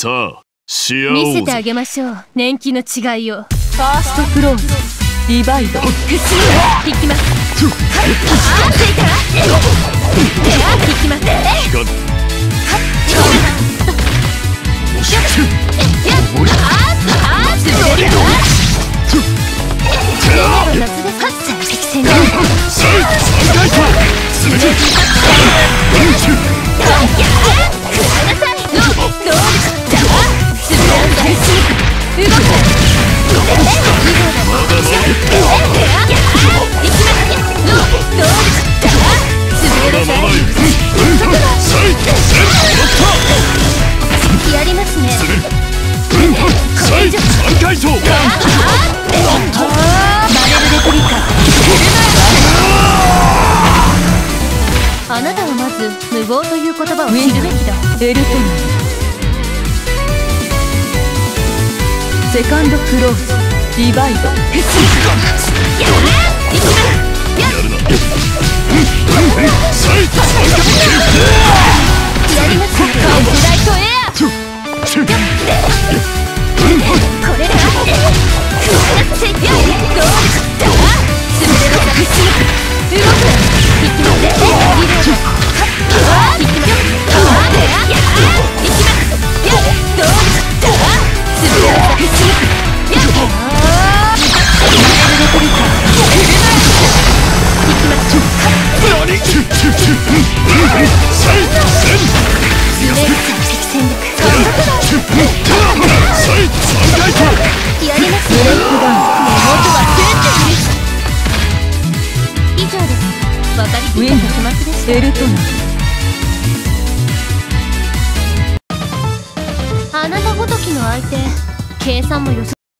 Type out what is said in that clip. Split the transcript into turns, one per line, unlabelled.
さあう
見せてあげましょう。年季の違いを。
ファーストクローズ。リバイド。
いきます。はいあーついたではいきます。
光る
よっあーあーつぶれるわ夏ですはっさ適正に
さあ三回三回と
マネルレプリカあなたはまず無謀という言葉を知るべきだ。
エルトナセカンドクローズ。リバイド。
や
や
りますねフライトエア
エルトナ
あなたごときの相手計算も予測